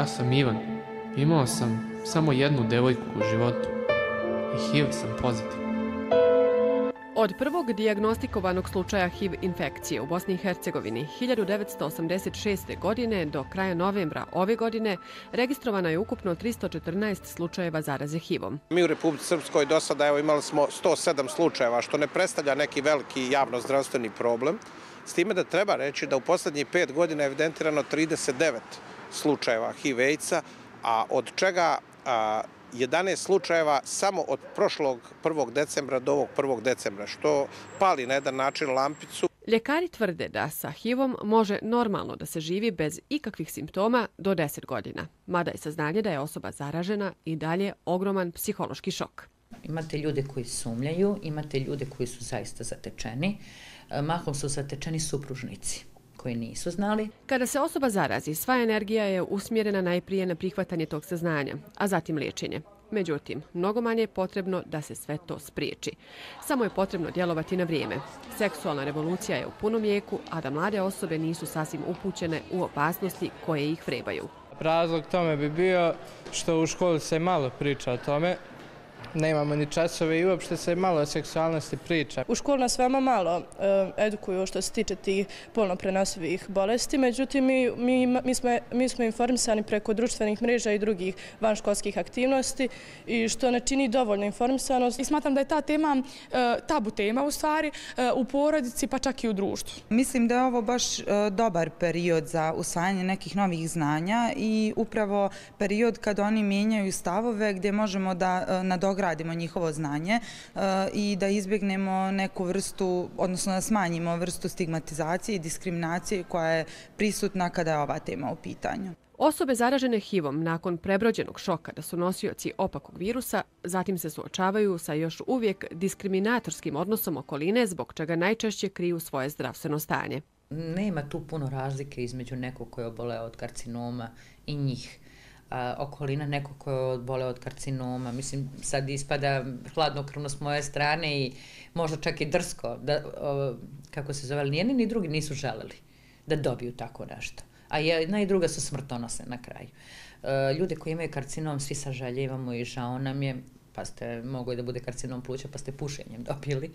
Ja sam Ivan. Imao sam samo jednu devojku u životu. I HIV sam pozitivan. Od prvog diagnostikovanog slučaja HIV infekcije u Bosni i Hercegovini 1986. godine do kraja novembra ove godine registrovano je ukupno 314 slučajeva zaraze HIV-om. Mi u Republike Srpskoj do sada evo, imali smo 107 slučajeva, što ne predstavlja neki veliki javno-zdravstveni problem. S time da treba reći da u poslednjih pet godina je evidentirano 39 slučajeva HIV-a, a od čega 11 slučajeva samo od prošlog 1. decembra do ovog 1. decembra, što pali na jedan način lampicu. Ljekari tvrde da sa HIV-om može normalno da se živi bez ikakvih simptoma do 10 godina, mada je saznanje da je osoba zaražena i dalje ogroman psihološki šok. Imate ljude koji sumljaju, imate ljude koji su zaista zatečeni. E, mahom su zatečeni supružnici koji nisu znali. Kada se osoba zarazi, sva energija je usmjerena najprije na prihvatanje tog saznanja, a zatim liječenje. Međutim, mnogo manje je potrebno da se sve to spriječi. Samo je potrebno djelovati na vrijeme. Seksualna revolucija je u punom jeku, a da mlade osobe nisu sasvim upućene u opasnosti koje ih vrebaju. Razlog tome bi bio što u školi se malo priča o tome, nemamo ni časove i uopšte se malo o seksualnosti priča. U školu nas veoma malo eh, edukuju što se tiče tih polno prenosivih bolesti, međutim mi, mi, mi, smo, mi smo informisani preko društvenih mreža i drugih vanškolskih aktivnosti i što ne čini dovoljno informisanost. I smatram da je ta tema eh, tabu tema u stvari eh, u porodici pa čak i u društvu. Mislim da je ovo baš dobar period za usvajanje nekih novih znanja i upravo period kad oni mijenjaju stavove gdje možemo da nadogradimo nadogradimo njihovo znanje e, i da izbjegnemo neku vrstu, odnosno da smanjimo vrstu stigmatizacije i diskriminacije koja je prisutna kada je ova tema u pitanju. Osobe zaražene HIV-om nakon prebrođenog šoka da su nosioci opakog virusa, zatim se suočavaju sa još uvijek diskriminatorskim odnosom okoline zbog čega najčešće kriju svoje zdravstveno stanje. Nema tu puno razlike između nekog koji je oboleo od karcinoma i njih okolina neko ko je bole od karcinoma. Mislim, sad ispada hladnokrvno s moje strane i možda čak i drsko, da, o, kako se zove, nijedni ni drugi nisu želeli da dobiju tako nešto. A jedna i druga su smrtonose na kraju. E, ljude koji imaju karcinom, svi sažaljevamo i žao nam je, pa ste, mogo je da bude karcinom pluća, pa ste pušenjem dobili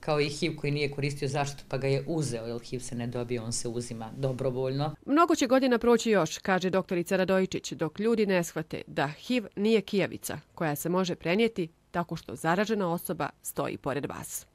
kao i HIV koji nije koristio zaštitu pa ga je uzeo, jer HIV se ne dobije, on se uzima dobrovoljno. Mnogo će godina proći još, kaže doktorica Radojičić, dok ljudi ne shvate da HIV nije kijavica koja se može prenijeti tako što zaražena osoba stoji pored vas.